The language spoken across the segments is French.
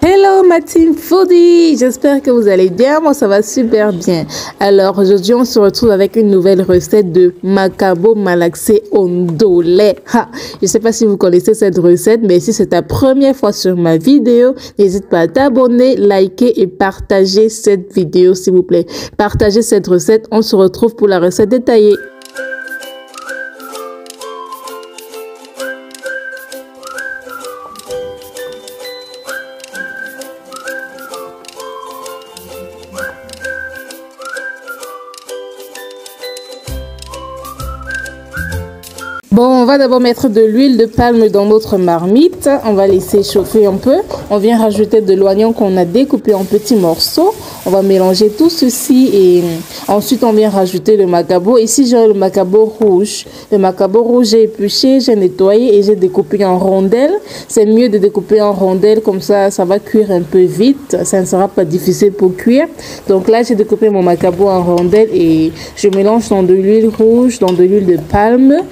Hello ma team foodie, j'espère que vous allez bien, moi ça va super bien. Alors aujourd'hui on se retrouve avec une nouvelle recette de macabo malaxé ondolé. Ha, je sais pas si vous connaissez cette recette, mais si c'est ta première fois sur ma vidéo, n'hésite pas à t'abonner, liker et partager cette vidéo s'il vous plaît. Partagez cette recette, on se retrouve pour la recette détaillée. Bon, on va d'abord mettre de l'huile de palme dans notre marmite. On va laisser chauffer un peu. On vient rajouter de l'oignon qu'on a découpé en petits morceaux. On va mélanger tout ceci et ensuite on vient rajouter le macabo. Ici, j'ai le macabo rouge. Le macabo rouge, j'ai épluché, j'ai nettoyé et j'ai découpé en rondelles. C'est mieux de découper en rondelles comme ça, ça va cuire un peu vite. Ça ne sera pas difficile pour cuire. Donc là, j'ai découpé mon macabo en rondelles et je mélange dans de l'huile rouge, dans de l'huile de palme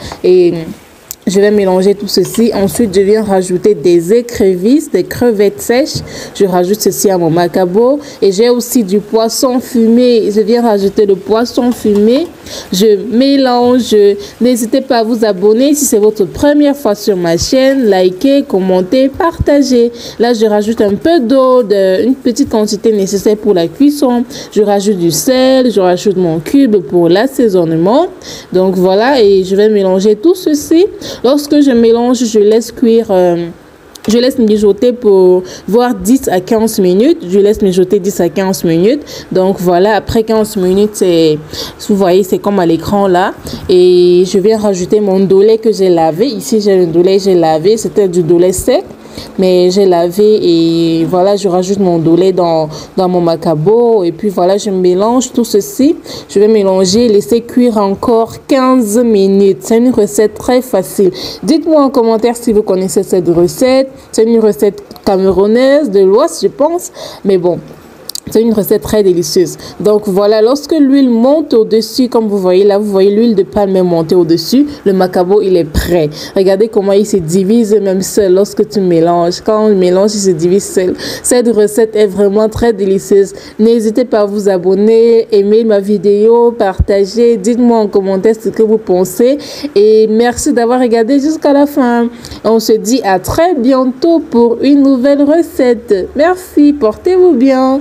Amen. Je vais mélanger tout ceci. Ensuite, je viens rajouter des écrevisses, des crevettes sèches. Je rajoute ceci à mon macabo. Et j'ai aussi du poisson fumé. Je viens rajouter le poisson fumé. Je mélange. N'hésitez pas à vous abonner si c'est votre première fois sur ma chaîne. Likez, commentez, partagez. Là, je rajoute un peu d'eau, une petite quantité nécessaire pour la cuisson. Je rajoute du sel. Je rajoute mon cube pour l'assaisonnement. Donc voilà, et je vais mélanger tout ceci. Lorsque je mélange, je laisse cuire. Euh, je laisse mijoter pour voir 10 à 15 minutes. Je laisse mijoter 10 à 15 minutes. Donc voilà, après 15 minutes, vous voyez, c'est comme à l'écran là. Et je viens rajouter mon doulet que j'ai lavé. Ici, j'ai le doulet, j'ai lavé. C'était du doulet sec mais j'ai lavé et voilà, je rajoute mon doulet dans, dans mon macabo et puis voilà, je mélange tout ceci. Je vais mélanger, laisser cuire encore 15 minutes. C'est une recette très facile. Dites-moi en commentaire si vous connaissez cette recette. C'est une recette camerounaise de l'Ouest, je pense. Mais bon, c'est une recette très délicieuse. Donc voilà, lorsque l'huile monte au-dessus, comme vous voyez là, vous voyez l'huile de palme monter au-dessus, le macabo il est prêt. Regardez comment il se divise même seul lorsque tu mélanges. Quand on mélange, il se divise seul. Cette recette est vraiment très délicieuse. N'hésitez pas à vous abonner, aimer ma vidéo, partager, dites-moi en commentaire ce que vous pensez et merci d'avoir regardé jusqu'à la fin. On se dit à très bientôt pour une nouvelle recette. Merci, portez-vous bien.